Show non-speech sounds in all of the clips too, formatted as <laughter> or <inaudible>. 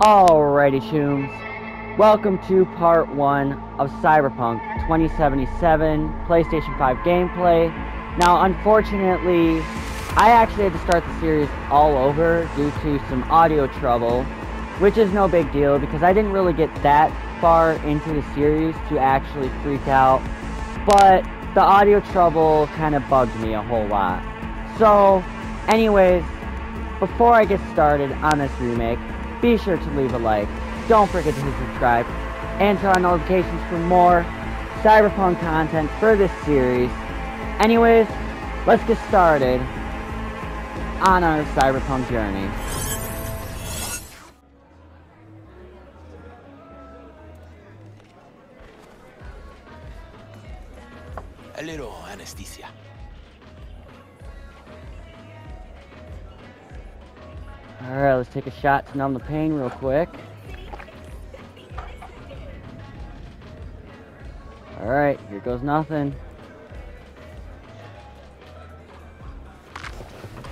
Alrighty, Chooms. Welcome to part one of Cyberpunk 2077 PlayStation 5 gameplay. Now, unfortunately, I actually had to start the series all over due to some audio trouble, which is no big deal because I didn't really get that far into the series to actually freak out. But the audio trouble kind of bugged me a whole lot. So, anyways, before I get started on this remake, be sure to leave a like, don't forget to hit subscribe, and turn on notifications for more Cyberpunk content for this series. Anyways, let's get started on our Cyberpunk journey. Alright, let's take a shot to numb the pain real quick. Alright, here goes nothing.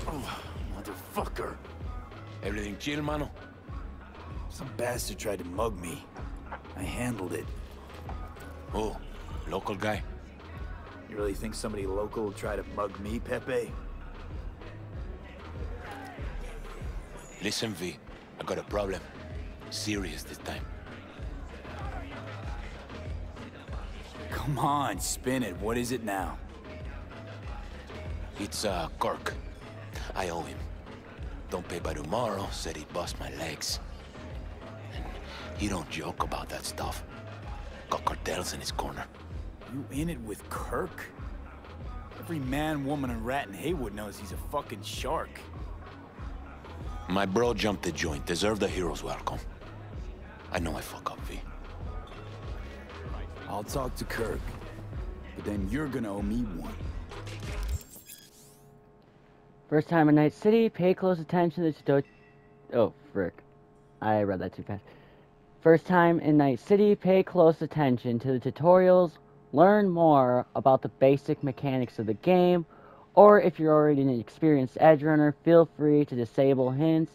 Oh, motherfucker. Everything chill, mano? Some bastard tried to mug me. I handled it. Oh, local guy. You really think somebody local will try to mug me, Pepe? Listen, V. I got a problem. Serious this time. Come on, spin it. What is it now? It's, uh, Kirk. I owe him. Don't pay by tomorrow, said he'd bust my legs. And he don't joke about that stuff. Got cartels in his corner. You in it with Kirk? Every man, woman, and rat in Heywood knows he's a fucking shark. My bro jumped the joint. Deserve the hero's welcome. I know I fuck up, V. I'll talk to Kirk. But then you're gonna owe me one. First time in Night City, pay close attention to the tuto- Oh, frick. I read that too fast. First time in Night City, pay close attention to the tutorials, learn more about the basic mechanics of the game, or if you're already an experienced edge runner, feel free to disable hints.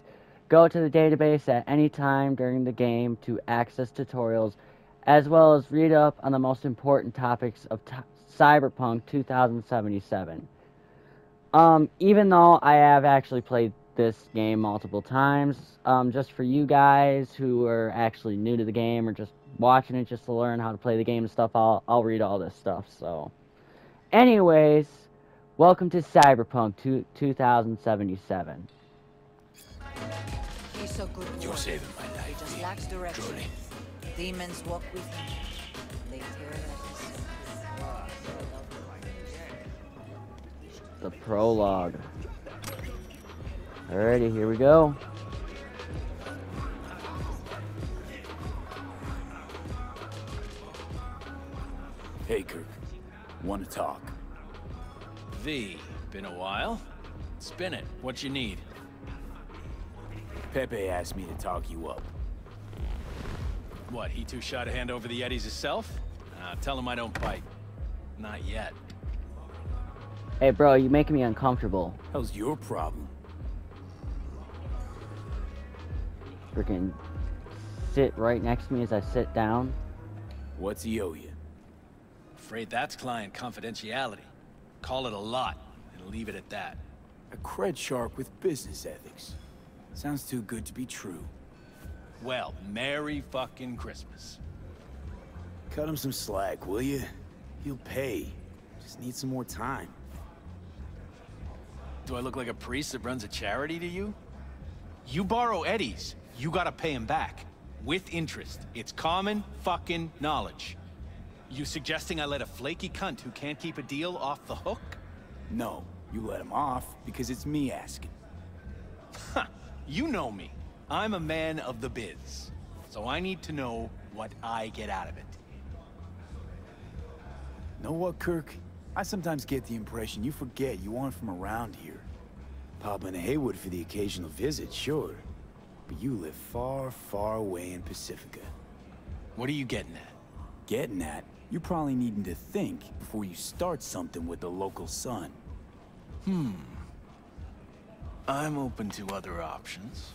Go to the database at any time during the game to access tutorials, as well as read up on the most important topics of Cyberpunk 2077. Um, even though I have actually played this game multiple times, um, just for you guys who are actually new to the game or just watching it just to learn how to play the game and stuff, I'll, I'll read all this stuff, so. Anyways, welcome to Cyberpunk two, 2077. He's so good. You're saving my He life, just lacks direction. Truly. Demons walk with him. They tear at his The prologue. Alrighty, here we go. Hey, Kirk. Wanna talk? V, been a while? Spin it. What you need? Pepe asked me to talk you up. What, he too shot a hand over the eddies himself? Uh, tell him I don't bite. Not yet. Hey, bro, you making me uncomfortable. How's your problem? Freaking sit right next to me as I sit down. What's he owe you? Afraid that's client confidentiality. Call it a lot, and leave it at that. A cred shark with business ethics. Sounds too good to be true. Well, Merry fucking Christmas. Cut him some slack, will you? He'll pay. Just need some more time. Do I look like a priest that runs a charity to you? You borrow eddies, you gotta pay him back. With interest. It's common fucking knowledge. You suggesting I let a flaky cunt who can't keep a deal off the hook? No, you let him off because it's me asking. Huh, you know me. I'm a man of the biz. So I need to know what I get out of it. Know what, Kirk? I sometimes get the impression you forget you aren't from around here. Pop into Heywood for the occasional visit, sure. But you live far, far away in Pacifica. What are you getting at? Getting at, you're probably needing to think before you start something with the local sun. Hmm. I'm open to other options.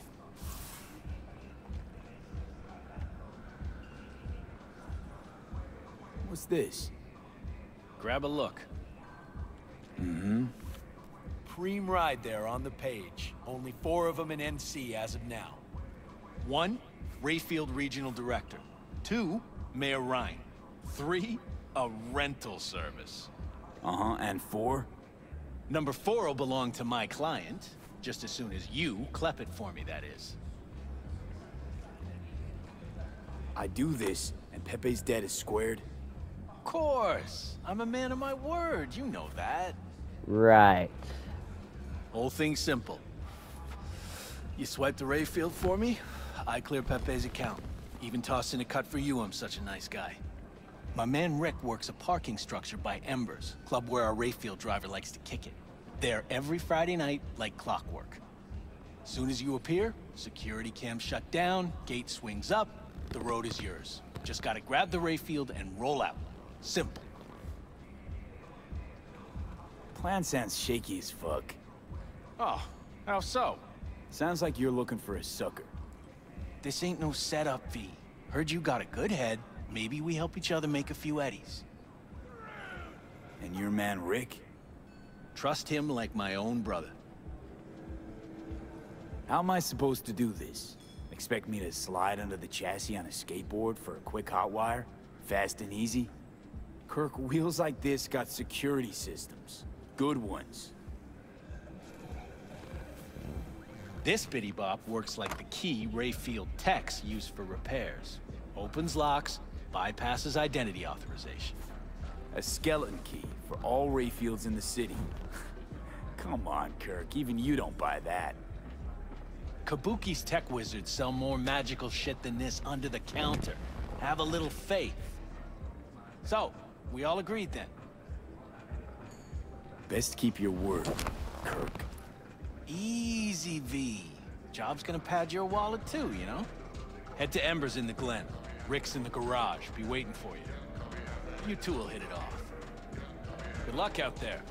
What's this? Grab a look. Mm-hmm. Prem ride there on the page. Only four of them in NC as of now. One, Rayfield Regional Director. Two, Mayor Rhyne. Three, a rental service. Uh-huh, and four? Number four will belong to my client, just as soon as you clep it for me, that is. I do this, and Pepe's debt is squared. Of course. I'm a man of my word, you know that. Right. Whole thing simple. You swipe the Rayfield for me, I clear Pepe's account. Even toss in a cut for you, I'm such a nice guy. My man Rick works a parking structure by Embers, club where our Rayfield driver likes to kick it. There every Friday night, like clockwork. Soon as you appear, security cam shut down, gate swings up, the road is yours. Just gotta grab the Rayfield and roll out. Simple. Plan sounds shaky as fuck. Oh, how so? Sounds like you're looking for a sucker. This ain't no setup, V. Heard you got a good head. Maybe we help each other make a few eddies. And your man Rick? Trust him like my own brother. How am I supposed to do this? Expect me to slide under the chassis on a skateboard for a quick hot wire? Fast and easy? Kirk, wheels like this got security systems. Good ones. This bitty bop works like the key Rayfield techs use for repairs. Opens locks, bypasses identity authorization. A skeleton key for all Rayfields in the city. <laughs> Come on, Kirk, even you don't buy that. Kabuki's tech wizards sell more magical shit than this under the counter. Have a little faith. So, we all agreed then. Best keep your word, Kirk. Easy, V. Job's gonna pad your wallet too, you know? Head to Embers in the Glen. Rick's in the garage. Be waiting for you. You two will hit it off. Good luck out there.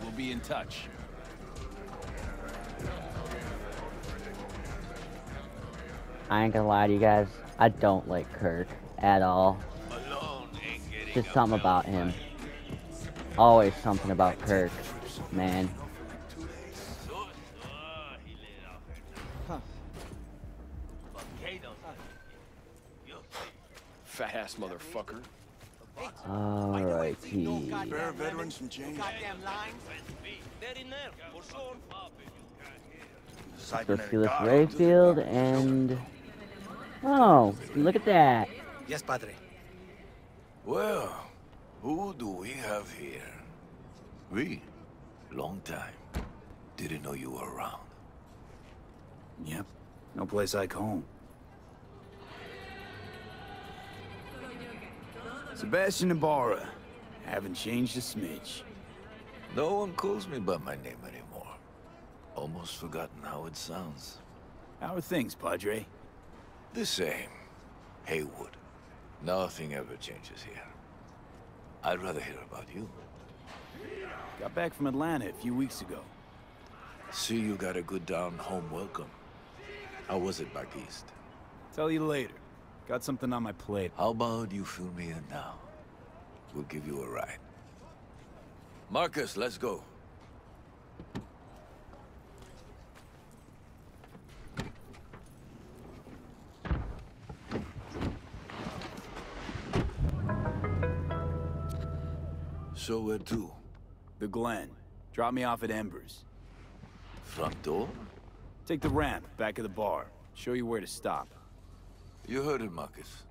We'll be in touch. I ain't gonna lie to you guys. I don't like Kirk at all. Just something about him. Always something about Kirk, man. Ass motherfucker. Alrighty. Bear veterans from James. Let's go see this Rayfield and... Oh, look at that. Yes, Padre. Well, who do we have here? We? Long time. Didn't know you were around. Yep, no place like home. Sebastian Ibarra. Haven't changed a smidge. No one calls me by my name anymore. Almost forgotten how it sounds. How are things, Padre? The same. Heywood. Nothing ever changes here. I'd rather hear about you. Got back from Atlanta a few weeks ago. See you got a good down-home welcome. How was it back east? Tell you later. Got something on my plate. How about you fill me in now? We'll give you a ride. Marcus, let's go. So where to? The Glen. Drop me off at Embers. Front door? Take the ramp, back of the bar. Show you where to stop. You heard it, Marcus.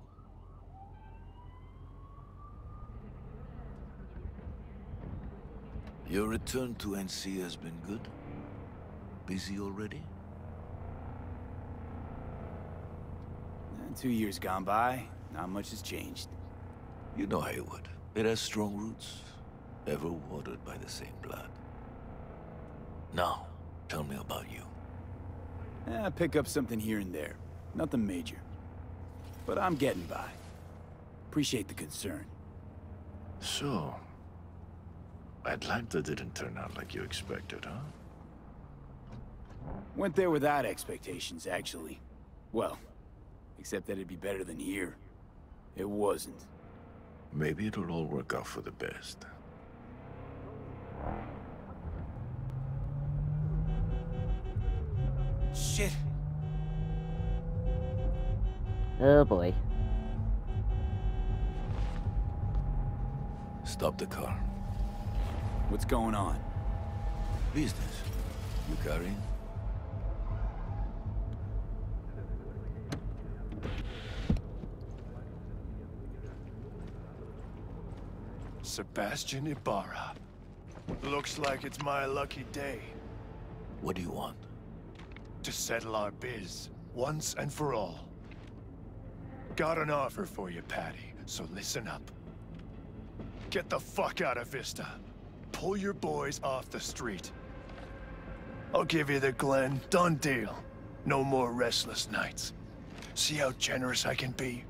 Your return to NC has been good? Busy already? Two years gone by, not much has changed. You know Heywood. It has strong roots, ever watered by the same blood. Now, tell me about you. Eh, pick up something here and there. Nothing major. But I'm getting by. Appreciate the concern. So, Atlanta didn't turn out like you expected, huh? Went there without expectations, actually. Well, except that it'd be better than here. It wasn't. Maybe it'll all work out for the best. Shit. Oh boy. Stop the car. What's going on? Business. You carrying? Sebastian Ibarra. Looks like it's my lucky day What do you want? to settle our biz, once and for all. Got an offer for you, Patty, so listen up. Get the fuck out of Vista. Pull your boys off the street. I'll give you the Glen. Done deal. No more restless nights. See how generous I can be?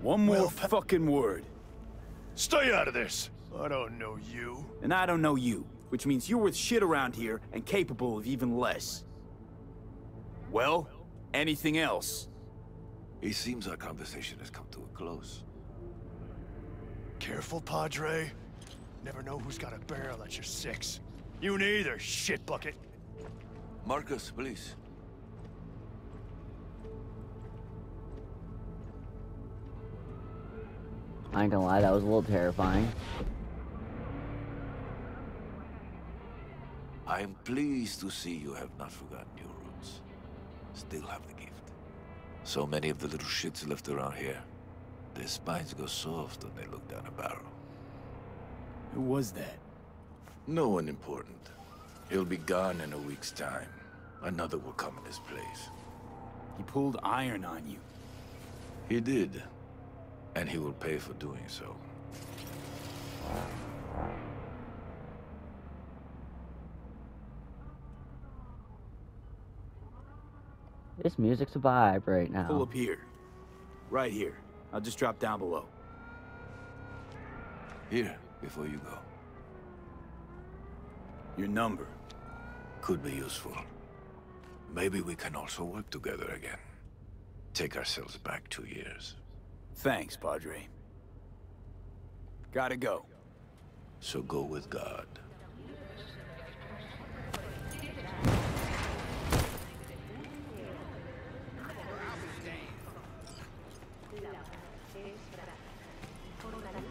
One more Well, fucking word. Stay out of this! I don't know you. And I don't know you, which means you're worth shit around here and capable of even less. Well, anything else? It seems our conversation has come to a close. Careful, Padre. Never know who's got a barrel at your six. You neither, shit bucket. Marcus, please. I ain't gonna lie, that was a little terrifying. I am pleased to see you have not forgotten your roots. Still have the gift. So many of the little shits left around here. Their spines go soft when they look down a barrel. Who was that? No one important. He'll be gone in a week's time. Another will come in his place. He pulled iron on you. He did. And he will pay for doing so. This music's a vibe right now. Pull up here. Right here. I'll just drop down below. Here, before you go. Your number. Could be useful. Maybe we can also work together again. Take ourselves back two years. Thanks, Padre. Gotta go. So go with God.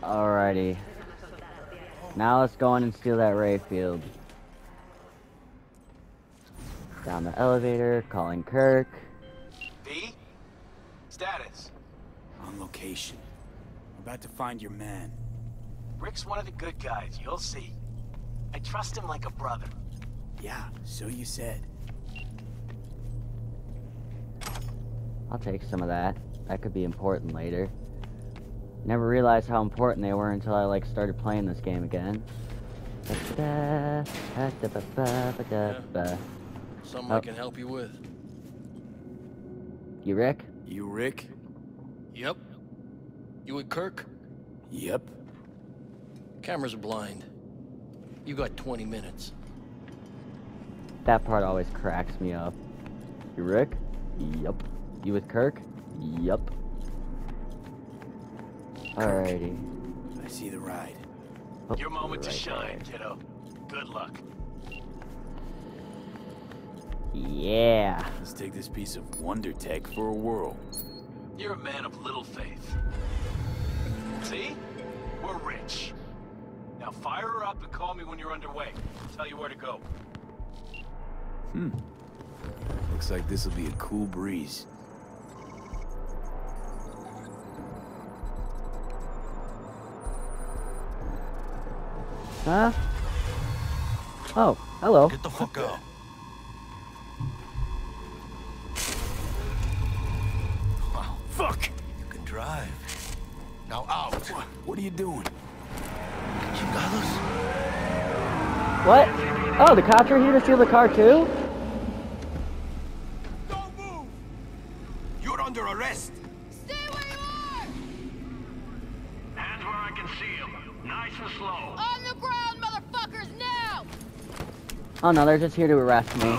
Alrighty. Now let's go in and steal that Rayfield. Down the elevator, calling Kirk. B? Status. On location. We're about to find your man. Rick's one of the good guys, you'll see. I trust him like a brother. Yeah, so you said. I'll take some of that. That could be important later. Never realized how important they were until I like started playing this game again. Something Oh. I can help you with. You Rick? You Rick? Yep. You with Kirk? Yep. Cameras are blind. You got 20 minutes. That part always cracks me up. You Rick? Yep. You with Kirk? Yup. Alrighty. I see the ride. Oh, Your moment to shine, there. kiddo. Good luck. Yeah. Let's take this piece of wonder tech for a whirl. You're a man of little faith. See? We're rich. Now fire her up and call me when you're underway. I'll tell you where to go. Hmm. Looks like this will be a cool breeze. Huh? Oh, hello. Get the fuck out. Wow. Fuck! You can drive. Now out. What, what are you doing? Chingados. What? Oh, the cops are here to steal the car too? Oh no, they're just here to arrest me.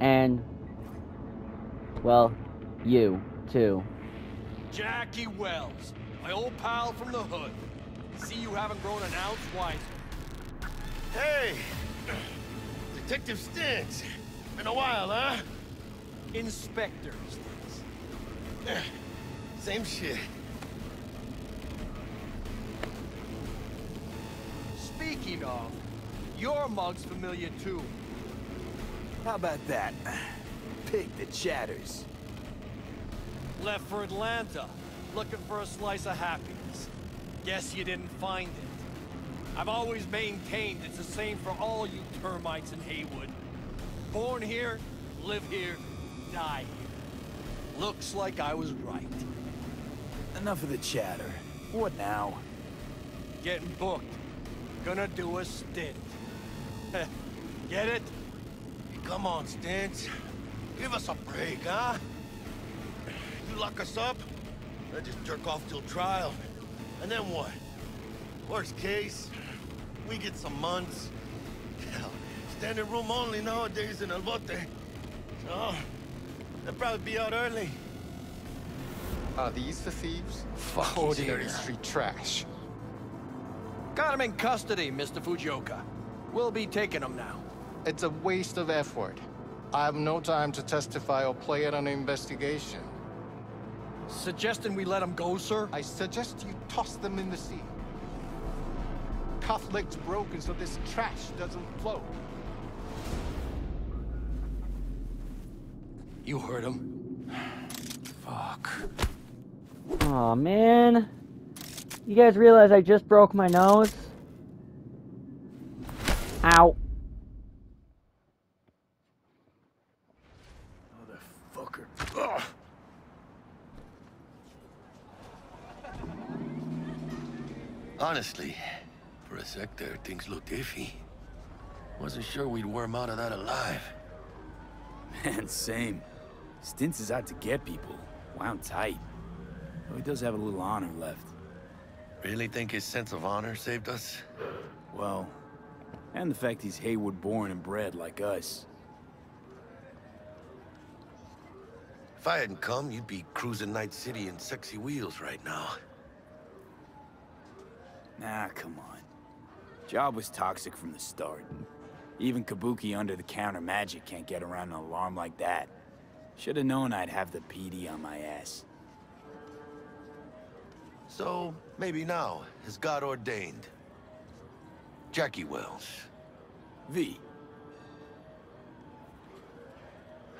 And, well, you, too. Jackie Welles, My old pal from the hood. See you haven't grown an ounce wiser. Hey! Detective Stintz. Been a while, huh? Inspector Stintz. Same shit. Speaking of, your mug's familiar too. How about that? Pig that chatters. Left for Atlanta, looking for a slice of happiness. Guess you didn't find it. I've always maintained it's the same for all you termites in Heywood. Born here, live here, die here. Looks like I was right. Enough of the chatter. What now? Getting booked. Gonna do a stint. <laughs> Get it? Come on, Stintz. Give us a break, huh? You lock us up, I just jerk off till trial. And then what? Worst case, we get some months. Hell, standing room only nowadays in El Bote. So, they'll probably be out early. Are these the thieves? Fuck, Ordinary he's here. street trash. Got him in custody, Mr. Fujioka. We'll be taking them now. It's a waste of effort. I have no time to testify or play at an investigation. Suggesting we let them go, sir? I suggest you toss them in the sea. Cuff legs broken so this trash doesn't float. You heard him. Fuck. Aw, man. You guys realize I just broke my nose? Ow. Motherfucker. Ugh. Honestly, for a sec there, things looked iffy. Wasn't sure we'd worm out of that alive. Man, same. Stintz is out to get people. Wound tight. Though he does have a little honor left. Really think his sense of honor saved us? Well, and the fact he's Heywood born and bred like us. If I hadn't come, you'd be cruising Night City in sexy wheels right now. Nah, come on. Job was toxic from the start. Even Kabuki under-the-counter magic can't get around an alarm like that. Should've known I'd have the PD on my ass. So, maybe now, as God ordained. Jackie Welles. V.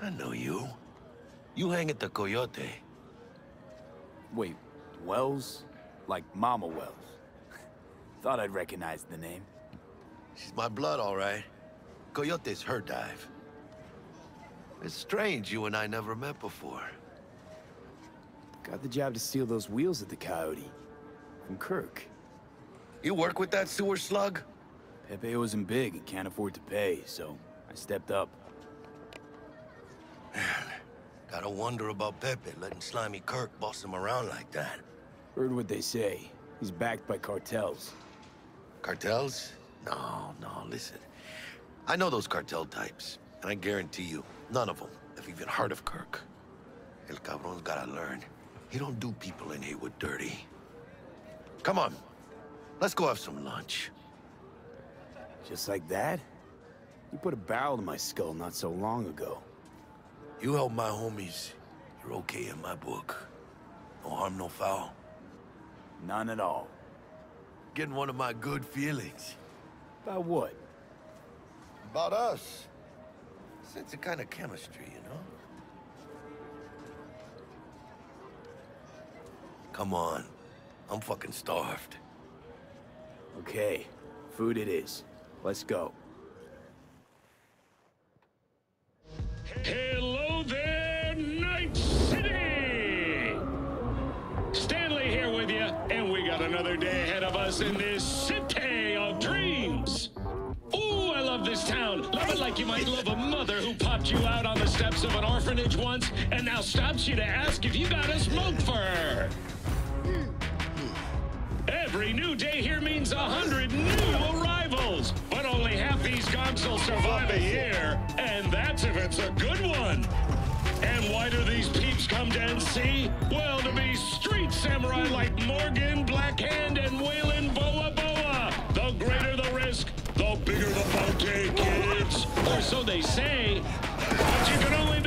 I know you. You hang at the Coyote. Wait, Welles? Like Mama Welles? <laughs> Thought I'd recognize the name. She's my blood, all right. Coyote's her dive. It's strange you and I never met before. Got the job to steal those wheels at the Coyote. From Kirk. You work with that sewer slug? Pepe wasn't big and can't afford to pay, so I stepped up. <sighs> Gotta wonder about Pepe letting Slimy Kirk boss him around like that. Heard what they say. He's backed by cartels. Cartels? No, no, listen. I know those cartel types, and I guarantee you, none of them have even heard of Kirk. El Cabron's gotta learn. He don't do people in Heywood dirty. Come on, let's go have some lunch. Just like that? You put a barrel to my skull not so long ago. You help my homies, you're okay in my book. No harm, no foul. None at all. Getting one of my good feelings. About what? About us. Sense a kind of chemistry, you know? Come on. I'm fucking starved. Okay, food it is. Let's go. Hello there, Night City! Stanley here with you, and we got another day ahead of us in this city of dreams. Ooh, I love this town. Love it like you might love a mother who popped you out on the steps of an orphanage once and now stops you to ask if you got a smoke for her. Every new day here means a hundred new arrivals, gonks will survive a year, and that's if it's a good one. And And why do these peeps come to NC? Well, to be street samurai like Morgan, Blackhand, and Waylon Boa Boa. The greater the risk, the bigger the bounty, kids. Or so they say. But you can only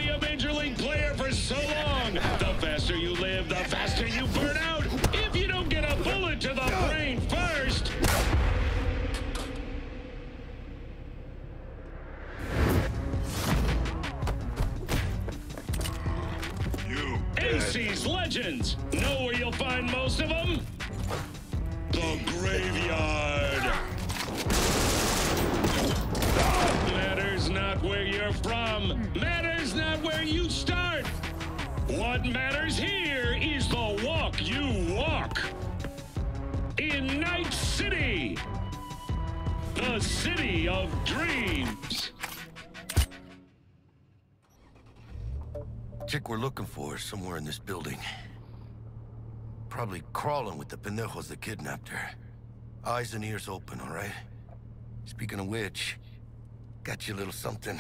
What matters here is the walk you walk. In Night City. The city of dreams. Chick we're looking for is somewhere in this building. Probably crawling with the pendejos that kidnapped her. Eyes and ears open, all right? Speaking of which, got you a little something.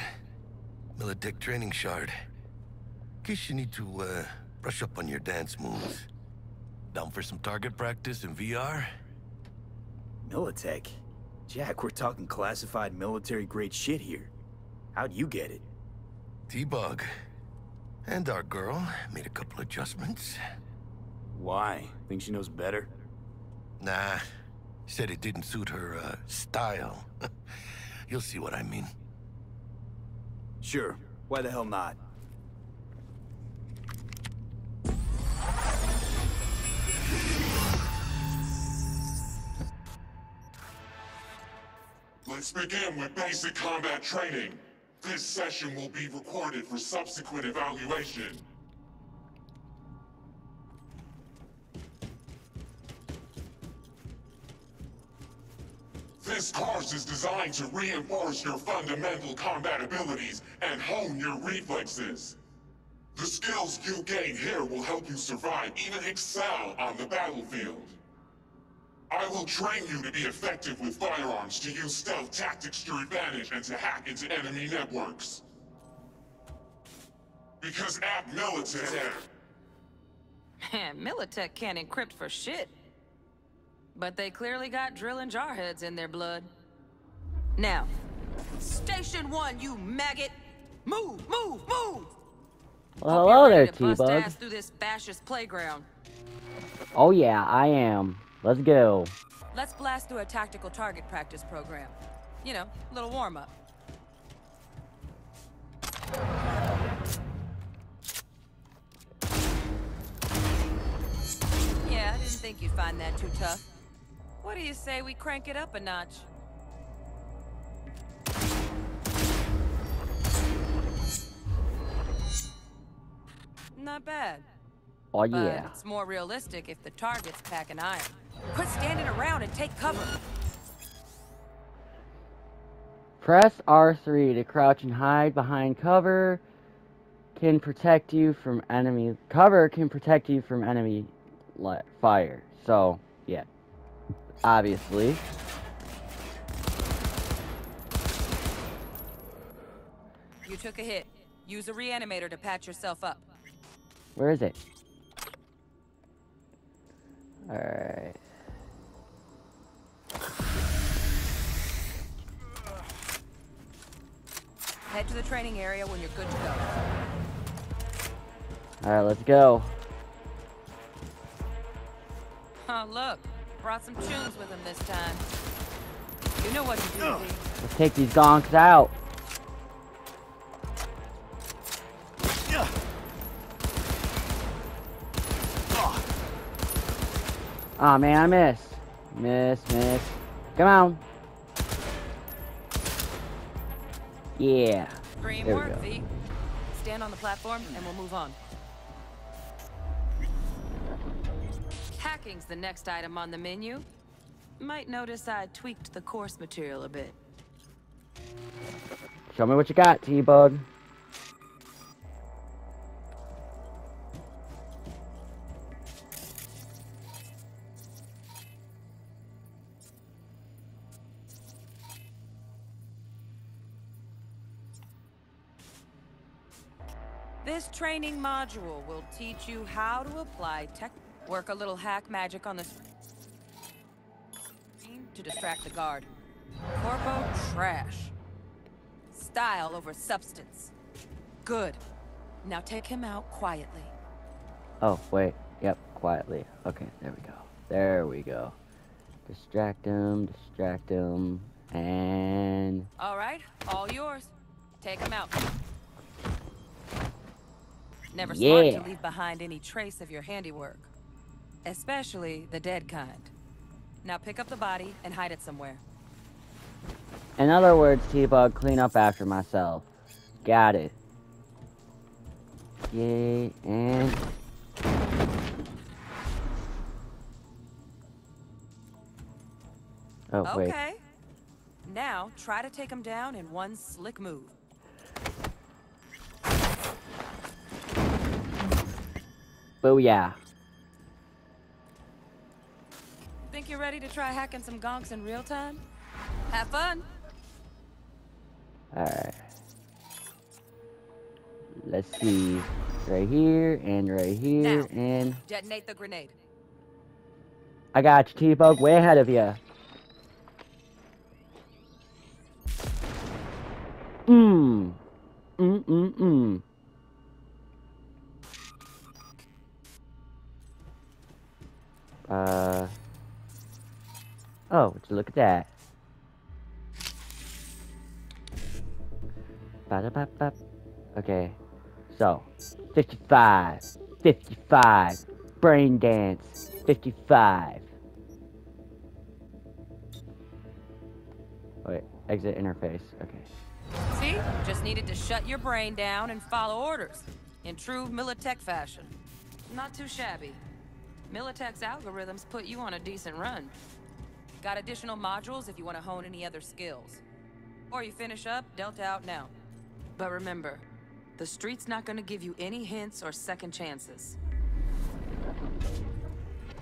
Militech training shard. Case you need to, uh, brush up on your dance moves. Down for some target practice in VR? Militech? Jack, we're talking classified military-grade shit here. How'd you get it? T-Bug. And our girl made a couple adjustments. Why? Think she knows better? Nah. Said it didn't suit her, uh, style. <laughs> You'll see what I mean. Sure. Why the hell not? Let's begin with basic combat training. This session will be recorded for subsequent evaluation. This course is designed to reinforce your fundamental combat abilities and hone your reflexes. The skills you gain here will help you survive, even excel on the battlefield. I will train you to be effective with firearms, to use stealth tactics to your advantage, and to hack into enemy networks. Because at Militech... Man, Militech can't encrypt for shit. But they clearly got drill and jarheads in their blood. Now, Station 1, you maggot! Move, move, move! Well, hello there, T-Bug. through this fascist playground. Oh yeah, I am. Let's go. Let's blast through a tactical target practice program. You know, a little warm-up. Yeah, I didn't think you'd find that too tough. What do you say we crank it up a notch? Not bad. Oh But yeah. it's more realistic if the target's packing iron. Quit standing around and take cover. Press R3 to crouch and hide behind cover. Can protect you from enemy. Cover can protect you from enemy fire. So, yeah. Obviously. You took a hit. Use a reanimator to patch yourself up. Where is it? Alright. Head to the training area when you're good to go. Alright, let's go. Oh, look. Brought some tunes with him this time. You know what to do, Let's take these gonks out. Aw man, I missed. Miss, miss. Come on. Yeah. There we work, go. V. Stand on the platform and we'll move on. Hacking's the next item on the menu. Might notice I tweaked the course material a bit. Show me what you got, T-Bug. Training module will teach you how to apply tech... Work a little hack magic on the screen to distract the guard. Corpo trash. Style over substance. Good. Now take him out quietly. Oh, wait. Yep, quietly. Okay, there we go. There we go. Distract him, distract him, and... All right, all yours. Take him out. Never smart Yeah. to leave behind any trace of your handiwork. Especially the dead kind. Now pick up the body and hide it somewhere. In other words, T-Bug, clean up after myself. Got it. Yay, and... Oh, wait. Okay. Now, try to take him down in one slick move. Booyah. Think you're ready to try hacking some gonks in real time? Have fun! Alright. Let's see. Right here, and right here, Now. and... Detonate the grenade. I got you, T-Bug, way ahead of you. Mmm. Mm mm mm. Uh. Oh, look at that? Ba-da-ba-ba. Okay. So, 55. 55. Brain dance. 55. Wait, exit interface. Okay. See? Just needed to shut your brain down and follow orders. In true Militech fashion. Not too shabby. Militech's algorithms put you on a decent run. Got additional modules if you want to hone any other skills. Or you finish up, Delta out now. But remember, the street's not gonna give you any hints or second chances.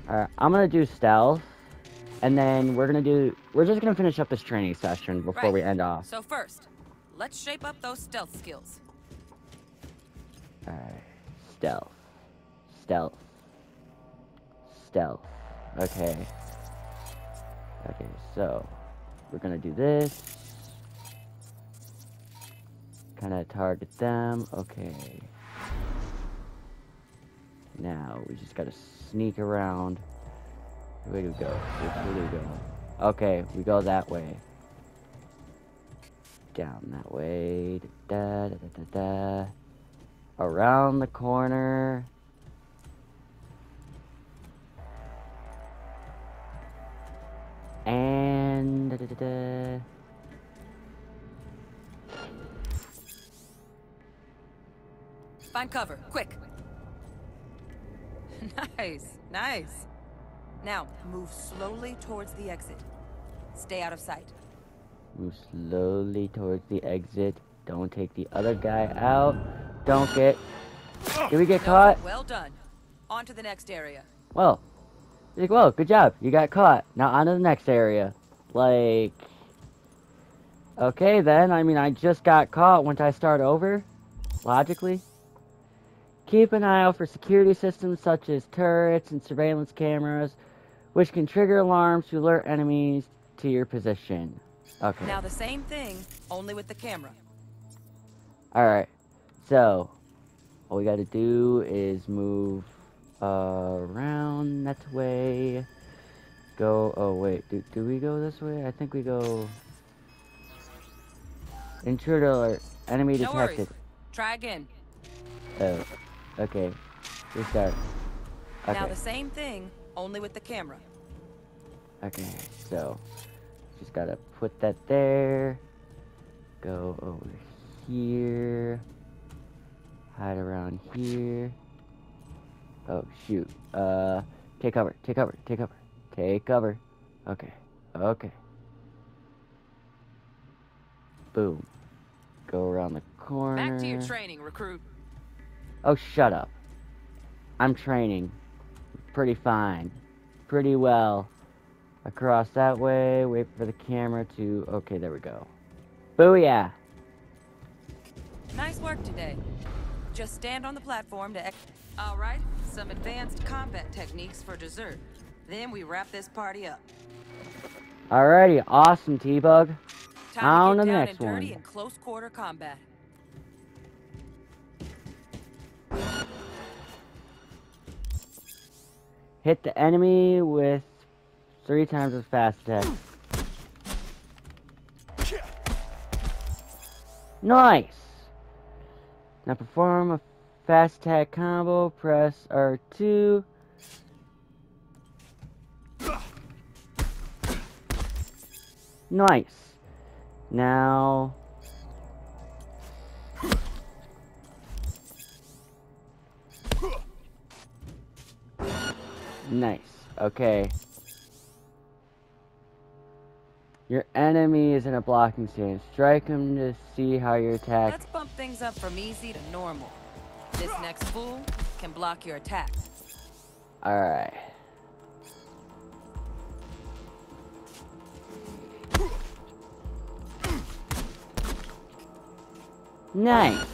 Alright, I'm gonna do stealth. And then we're gonna do... We're just gonna finish up this training session before Right. we end off. So first, let's shape up those stealth skills. Alright. Stealth. Stealth. Stealth. Okay. Okay, so... We're gonna do this. Kinda target them. Okay. Now, we just gotta sneak around. Where do we go? Way do we go? Okay, we go that way. Down that way. Da da da da da. Around the corner. Da da da. Find cover, quick. <laughs> nice, nice. Now, move slowly towards the exit. Stay out of sight. Move slowly towards the exit. Don't take the other guy out. Don't get. Did we get caught? Well done. On to the next area. Well. Well, good job. You got caught. Now on to the next area. Like. Okay then. I mean, I just got caught. Won't I start over? Logically. Keep an eye out for security systems such as turrets and surveillance cameras, which can trigger alarms to alert enemies to your position. Okay. Now the same thing, only with the camera. Alright, so all we gotta do is move uh, around that way. Go, oh wait, do, do we go this way? I think we go... Intruder alert, enemy No worries. detected. Try again. Oh, okay, restart. Now the same thing, only with the camera. okay, so just gotta put that there. Go over here. Hide around here. Oh shoot. Uh take cover, take cover, take cover. Take cover. Okay. Okay. Boom. Go around the corner. Back to your training, recruit. Oh shut up. I'm training. Pretty fine. Pretty well. Across that way, wait for the camera to okay, there we go. Booyah! Nice work today. just stand on the platform to... All right, some advanced combat techniques for dessert. Then we wrap this party up. Alrighty, awesome, T-Bug. Time On to the next one. in close quarter combat. Hit the enemy with three times as fast attack. Nice! Now perform a fast attack combo, press R2. Nice. Now... Nice. Okay. Your enemy is in a blocking stance. Strike him to see how your attack. Let's bump things up from easy to normal. This next fool can block your attack. Alright. Nice.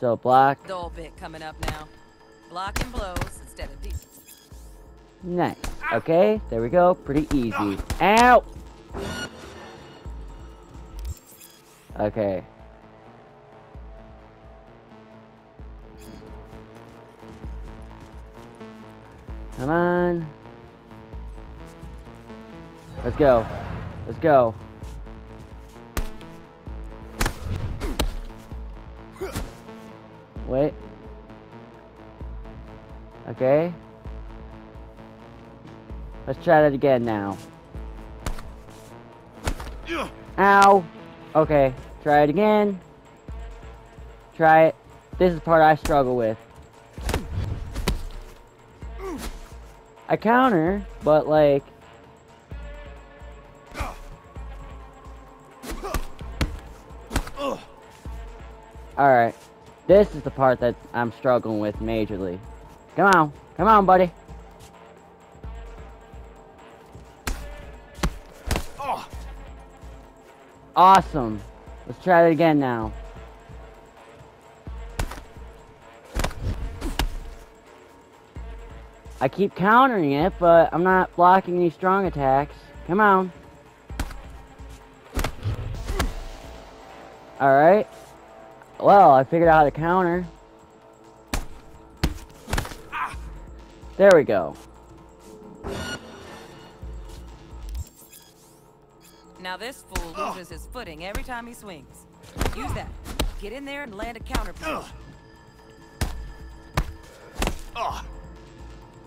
So block. Dull bit coming up now. Blocking blows instead of deep. Nice. Okay, there we go. Pretty easy. Ow! Okay. Come on. Let's go. Let's go. Wait. Okay. Let's try that again now. Ow! Okay, try it again. Try it. This is the part I struggle with. I counter, but like... Alright. This is the part that I'm struggling with majorly. Come on. Come on, buddy. Oh. Awesome. Let's try it again now. I keep countering it, but I'm not blocking any strong attacks. Come on. Alright. Well, I figured out how to counter. There we go. Now this fool loses his footing every time he swings. Use that. Get in there and land a counter punch.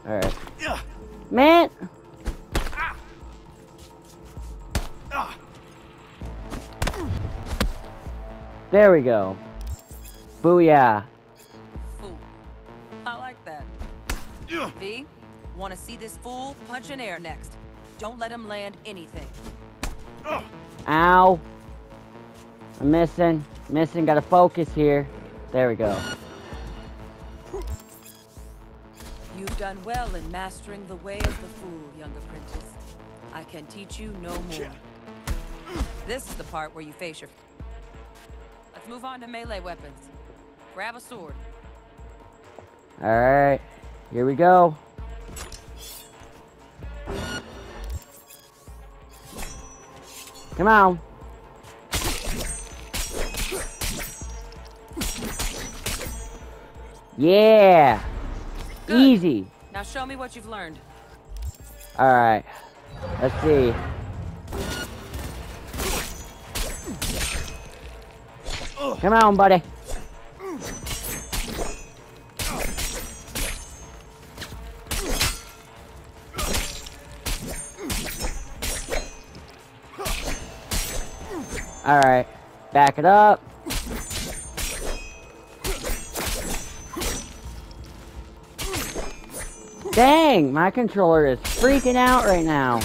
Alright. Man! There we go. Booyah. Fool. I like that. V, want to see this fool punch in air next. Don't let him land anything. Ow. I'm missing. Missing. Gotta focus here. There we go. You've done well in mastering the way of the fool, young apprentice. I can teach you no more. This is the part where you face your... Let's move on to melee weapons. Grab a sword. Alright. Here we go. Come on. Yeah. Easy. Now show me what you've learned. Alright. Let's see. Come on, buddy. Back it up. Dang, my controller is freaking out right now.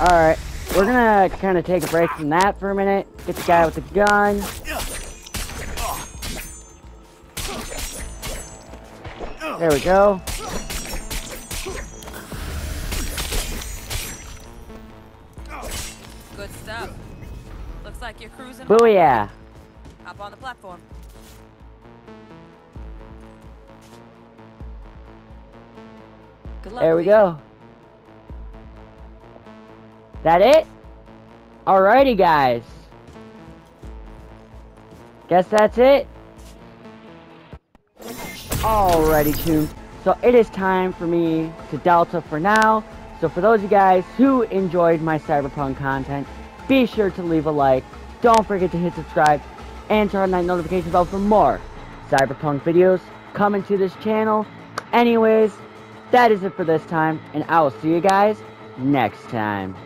Alright, we're gonna kind of take a break from that for a minute. Get the guy with the gun. There we go. Booyah! Hop on the platform. Good luck. There we go. That it? Alrighty, guys. Guess that's it. Alrighty, Choom. So it is time for me to Delta for now. So for those of you guys who enjoyed my Cyberpunk content, be sure to leave a like. Don't forget to hit subscribe and turn on that notification bell for more Cyberpunk videos coming to this channel. Anyways, that is it for this time, and I will see you guys next time.